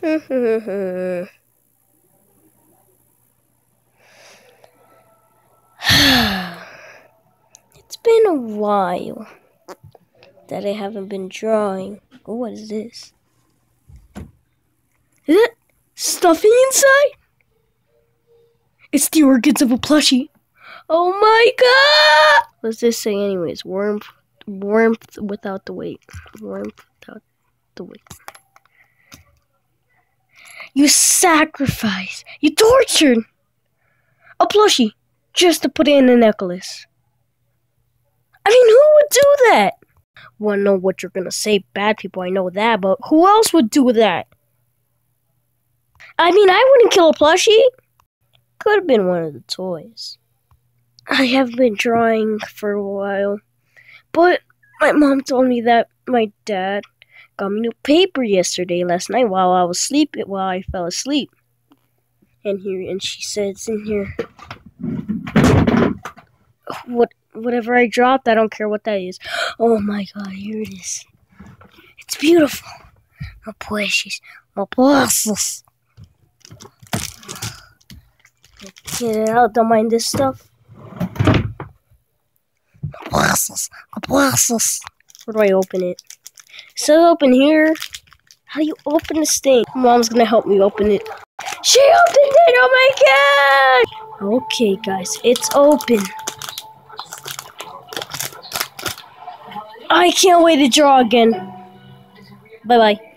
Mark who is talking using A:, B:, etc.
A: it's been a while that I haven't been drawing. Oh, what is this? Is it stuffing inside? It's the organs of a plushie. Oh my god! What's this say anyways? Warmth, warmth without the weight. Warmth without the weight. You sacrificed. You tortured a plushie just to put in a necklace. I mean, who would do that? Wanna know what you're gonna say? Bad people, I know that, but who else would do that? I mean, I wouldn't kill a plushie. Could have been one of the toys. I have been drawing for a while, but my mom told me that my dad new paper yesterday last night while I was sleeping while I fell asleep. And here and she said it's in here. What whatever I dropped, I don't care what that is. Oh my god, here it is. It's beautiful. My precious. My precious. Get it out, don't mind this stuff. My precious, my glasses. Where do I open it? It open here. How do you open this thing? Mom's gonna help me open it. She opened it! Oh my god! Okay, guys, it's open. I can't wait to draw again. Bye bye.